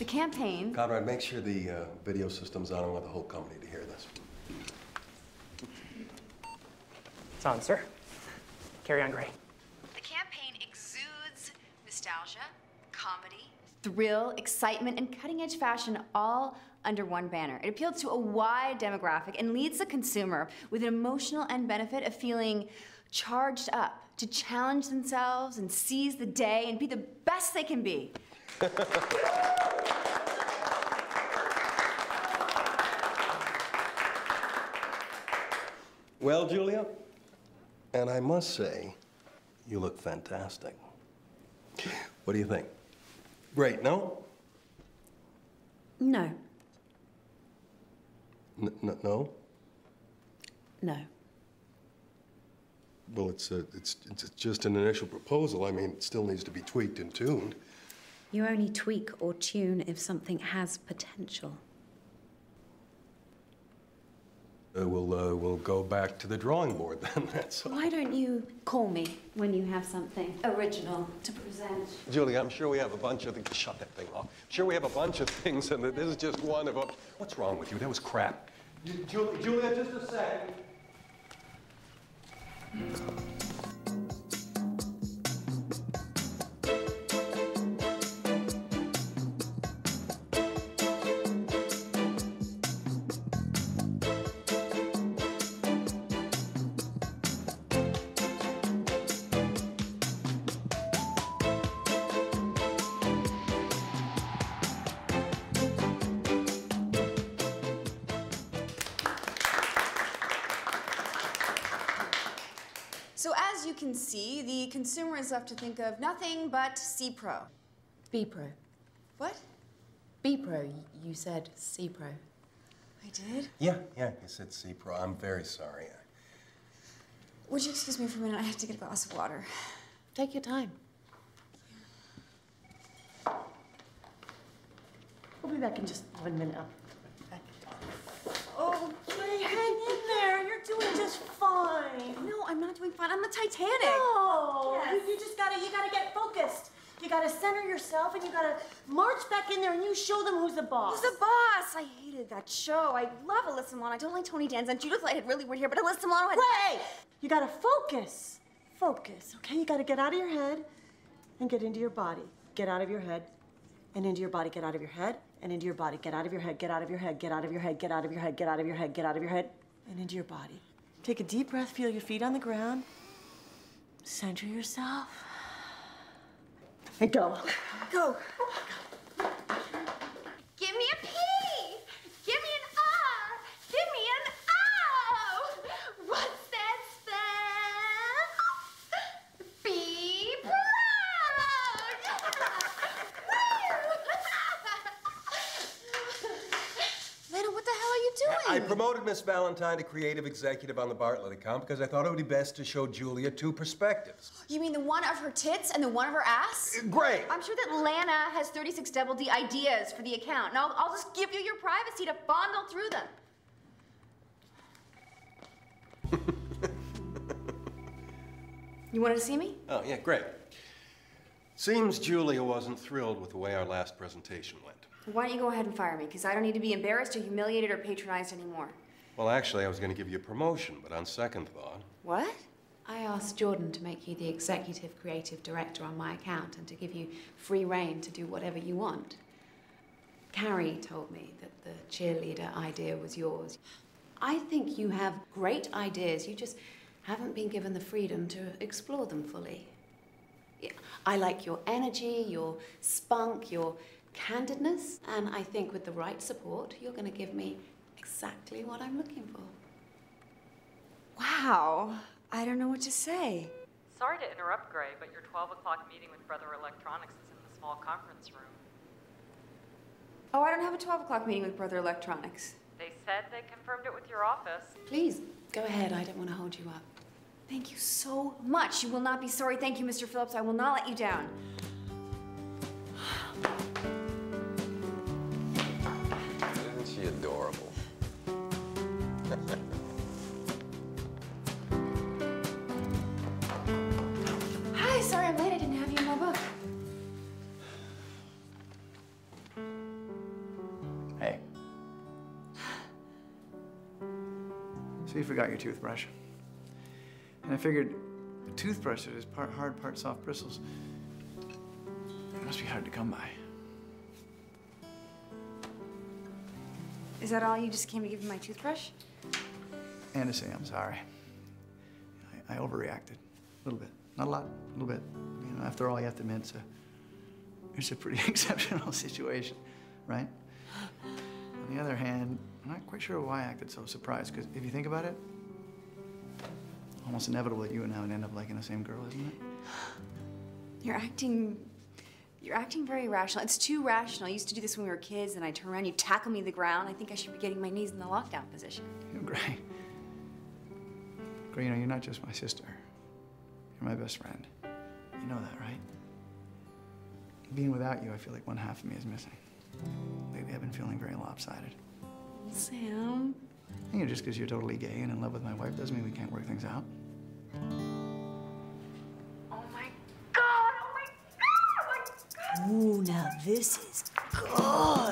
The campaign. Conrad, make sure the uh, video system's on. I don't want the whole company to hear this. It's on, sir. Carry on, Gray. The campaign exudes nostalgia, comedy, thrill, excitement, and cutting edge fashion all under one banner. It appeals to a wide demographic and leads the consumer with an emotional end benefit of feeling charged up to challenge themselves and seize the day and be the best they can be. Well, Julia, and I must say, you look fantastic. What do you think? Great, no? No, N- no? no. Well, it's, a, it's, it's just an initial proposal. I mean, it still needs to be tweaked and tuned. You only tweak or tune if something has potential. Uh, we'll, uh, we'll go back to the drawing board then, that's all. Why don't you call me when you have something original to present? Julie, I'm sure we have a bunch of things. Shut that thing off. I'm sure we have a bunch of things, and this is just one of them. What's wrong with you? That was crap. Julia, Julia just a second. So, as you can see, the consumer is left to think of nothing but C Pro. B Pro. What? B Pro, you said C Pro. I did? Yeah, yeah, you said C Pro. I'm very sorry. Would you excuse me for a minute? I have to get a glass of water. Take your time. We'll be back in just one minute. Oh, Jay, hang in there. You're doing just fine. No, I'm not doing fine. I'm the Titanic. No, Yes. you, you just gotta, you gotta get focused. You gotta center yourself, and you gotta march back in there, and you show them who's the boss. Who's the boss? I hated that show. I love Alyssa Milano. I don't like Tony Danza. And Judith Light had really weird hair, but Alyssa Milano had. Wait! You gotta focus. Focus, okay? You gotta get out of your head and get into your body. Get out of your head and into your body. Get out of your head and into your body. Get out of your head. Get out of your head. Get out of your head. Get out of your head. Get out of your head. Get out of your head and into your body. Take a deep breath. Feel your feet on the ground. Center yourself. And go. Go. Give me a P. Give me an R. Give me an O. What's that spell? Be proud. Lena, what the hell are you doing? I promoted Miss Valentine to creative executive on the Barlett account because I thought it would be best to show Julia two perspectives. You mean the one of her tits and the one of her ass? Uh, great. I'm sure that Lana has 36 double D ideas for the account, and I'll, I'll just give you your privacy to fondle through them. you wanted to see me? Oh, yeah, great. Seems Julia wasn't thrilled with the way our last presentation went. Why don't you go ahead and fire me? Because I don't need to be embarrassed or humiliated or patronized anymore. Well, actually, I was going to give you a promotion, but on second thought, What? I asked Jordan to make you the executive creative director on my account and to give you free reign to do whatever you want. Carrie told me that the cheerleader idea was yours. I think you have great ideas, you just haven't been given the freedom to explore them fully. Yeah, I like your energy, your spunk, your candidness, and I think with the right support, you're going to give me exactly what I'm looking for. Wow. I don't know what to say. Sorry to interrupt, Gray, but your 12 o'clock meeting with Brother Electronics is in the small conference room. Oh, I don't have a 12 o'clock meeting with Brother Electronics. They said they confirmed it with your office. Please, go ahead. I don't want to hold you up. Thank you so much. You will not be sorry. Thank you, Mr. Phillips. I will not let you down. Isn't she adorable? Hi, sorry I'm late. I didn't have you in my book. Hey. So you forgot your toothbrush. And I figured a toothbrush that is part hard, part soft bristles it must be hard to come by. Is that all? You just came to give me my toothbrush? And to say I'm sorry. I, I overreacted a little bit. Not a lot, a little bit. You know, after all, you have to admit it's a, it's a pretty exceptional situation, right? On the other hand, I'm not quite sure why I acted so surprised, because if you think about it, almost inevitable that you and I would end up liking the same girl, isn't it? You're acting. You're acting very rational. It's too rational. I used to do this when we were kids, and I turn around, you tackle me to the ground. I think I should be getting my knees in the lockdown position. You're great. Great, you know, you're not just my sister. You're my best friend. You know that, right? Being without you, I feel like one half of me is missing. Lately, I've been feeling very lopsided. Sam. You know, just because you're totally gay and in love with my wife doesn't mean we can't work things out. Oh my god! Oh my god! Oh my god! Ooh, now this is good.